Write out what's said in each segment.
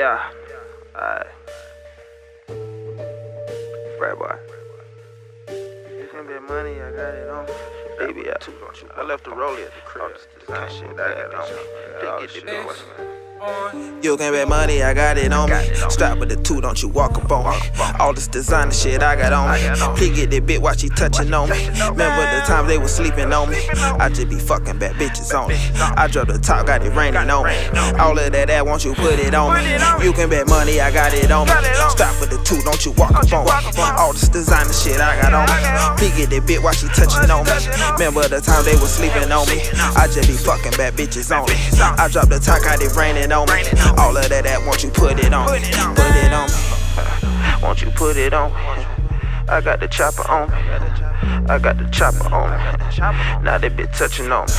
Yeah. Alright. Right, boy. Send that money, I got it on. Baby, I, I left the rollie at the crib. Design shit, I got it on me. Didn't get the bitch. You can bet money, I got it on me. Strap with the two, don't you walk up on me. All this designer shit I got on me. Please get that bitch while she touching on me. Remember the time they was sleeping on me? I just be fucking bad bitches on me. I drop the top, got it raining on me. All of that ass, won't you put it on me? You can bet money, I got it on me. Strap with the two, don't you walk up on me. All this designer shit I got on me. Please get that bitch while she touching on me. Remember the time they was sleeping on me? I just be fucking bad bitches on me. I drop the top, got it raining on me. All of that, that won't you put it on? Put it on me. Won't you put it on me? I got the chopper on me. I got the chopper on me. Now they be touching on me.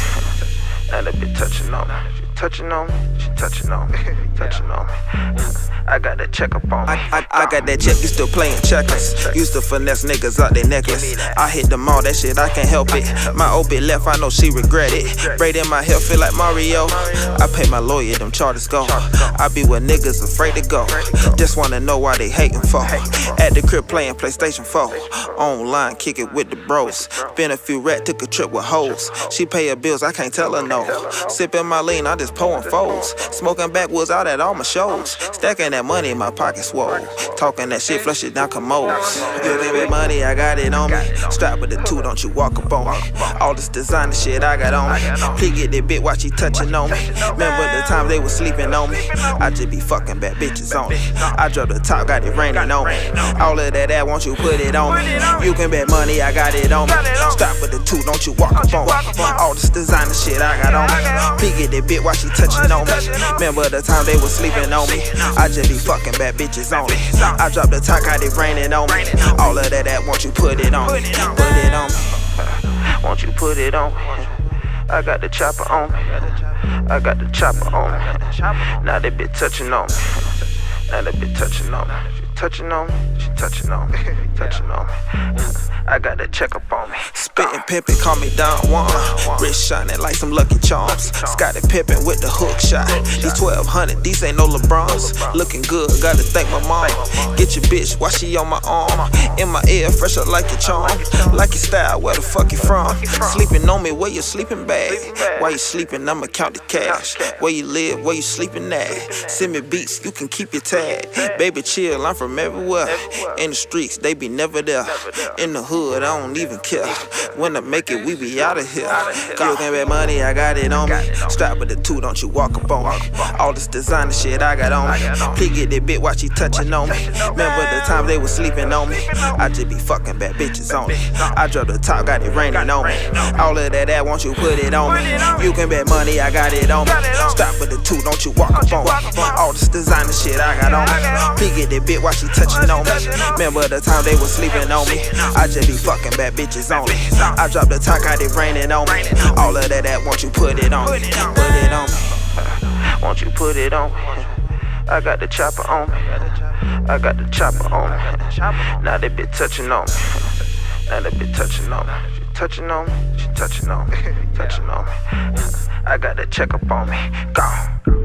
Now they be touching on me. Touching on me. She touching on me. Touching on me. I got that check up on me. I, I, I got that check, you still playing checkers. Used to finesse niggas out their necklace. I hit them all, that shit, I can't help it. My old bitch left, I know she regret it. Braid in my hair, feel like Mario. I pay my lawyer, them charters go. I be where niggas afraid to go. Just wanna know why they hating for. At the crib playing PlayStation 4. Online, kick it with the bros. Spent a few rat, took a trip with hoes. She pay her bills, I can't tell her no. Sipping my lean, I just pouring foes. Smoking backwoods out at all my shows. Stacking that money in my pocket swole. Talking that shit, flush it down commodes. You think with money, I got it on me. Strap with the two, don't you walk up on me. All this designer shit I got on me. Please get that bitch while she touching on me. Remember the time they was sleeping on me? I just be fucking bad bitches on me. I drop the top, got it raining on me. All of that ass, won't you put it on me? You can bet money, I got it on me. Strap with the two, don't you walk up on me. All this designer shit I got on me. Please get that bitch while she touching on me. Remember the time they was sleeping on me? I just be fucking bad bitches on me. I drop the top, got it raining on me. All of that ass, won't you put it on me? Put it on me. Won't you put it on me? I got the chopper on me. I got the chopper on me. Now they be touching on me. Now they be touching on me. Touching on me. Touching on me. Touching on me. I got that check up on me. Spittin' pimpin', call me Don Juan. Wrist shining like some lucky charms. Scottie Pippen with the hook shot. These 1200, these ain't no LeBrons. Looking good, gotta thank my mom. Get your bitch while she on my arm. In my ear, fresh up like your charm. Like your style, where the fuck you from? Sleeping on me, where you sleeping bag? While you sleeping, I'ma count the cash. Where you live, where you sleeping at? Send me beats, you can keep your tag. Baby, chill, I'm from everywhere. In the streets, they be never there. In the hood, I don't even care. When I make it, we be out of here. You can bet money, I got it on me. Strap with the two, don't you walk up on me. All this designer shit I got on me. Please get that bitch while she touching on me. Remember the time they was sleeping on me? I just be fucking bad bitches on me. I drop the top, got it raining on me. All of that ass, won't you put it on me? You can bet money, I got it on me. Strap with the two, don't you walk up on me. All this designer shit I got on me. Please get that bitch while she touching on me. Remember the time they was sleeping on me? I just be fucking bad bitches on me. I drop the top, got it raining on me. All of that, that won't you put it on me? Put it on me. Won't you put it on me? I got the chopper on me. I got the chopper on me. Now they be touching on me. Now they be touching on me. Touching on me. She touching on me. Touching on me. I got that check up on me. Gone.